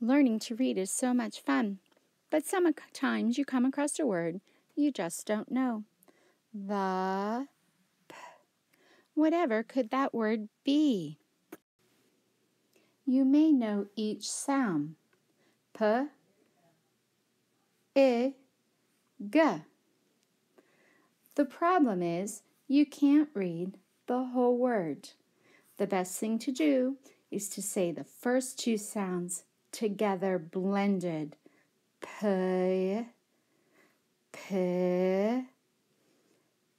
Learning to read is so much fun, but sometimes you come across a word you just don't know. The p. Whatever could that word be? You may know each sound. P, I, G. The problem is you can't read the whole word. The best thing to do is to say the first two sounds together blended. P, P,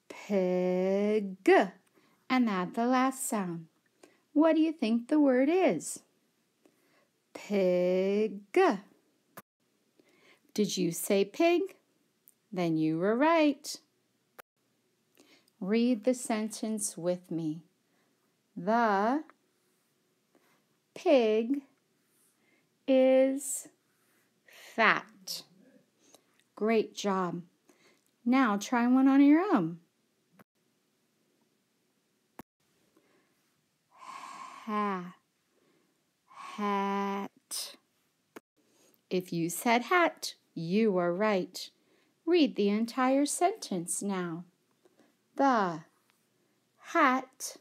pig, and add the last sound. What do you think the word is? Pig. Did you say pig? Then you were right. Read the sentence with me. The pig is fat. Great job. Now try one on your own. Ha, hat. If you said hat, you were right. Read the entire sentence now. The hat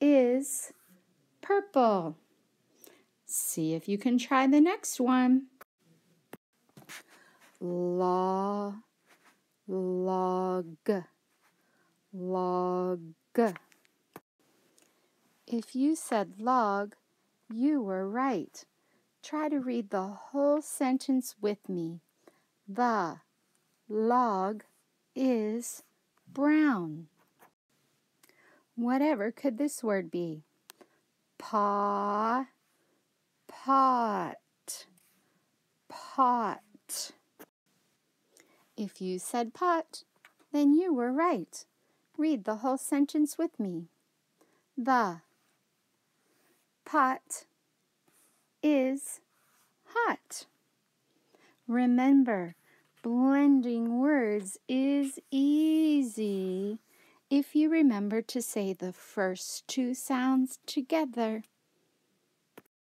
is purple. See if you can try the next one. Law, log, log. If you said log, you were right. Try to read the whole sentence with me. The log is brown. Whatever could this word be? Paw, pot, pot. If you said pot, then you were right. Read the whole sentence with me. The pot is hot. Remember, blending words is easy if you remember to say the first two sounds together.